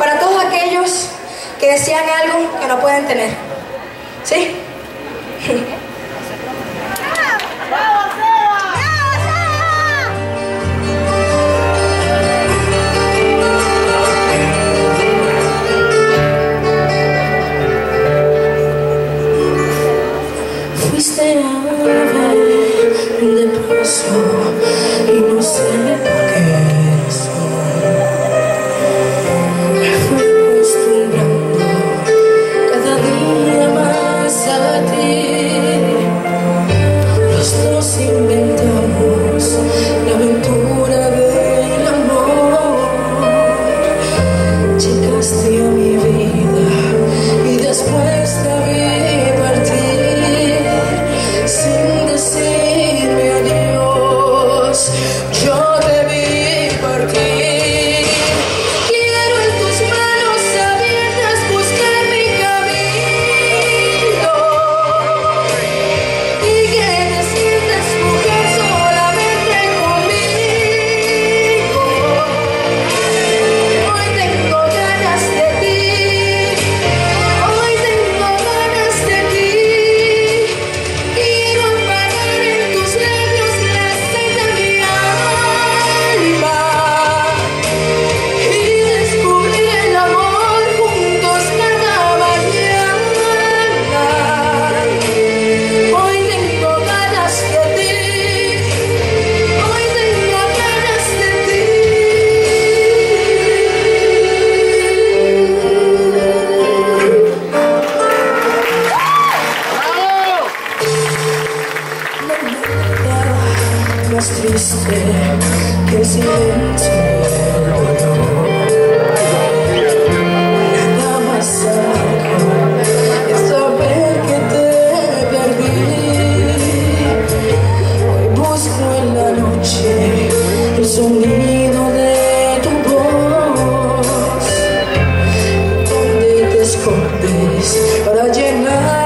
para todos aquellos que desean algo que no pueden tener. ¿Sí? Fuiste la de paso. Triste, que siento venciera el dolor. Nada más sabes, ya que te perdí. Hoy busco en la noche el sonido de tu voz, donde te escondes para llenar.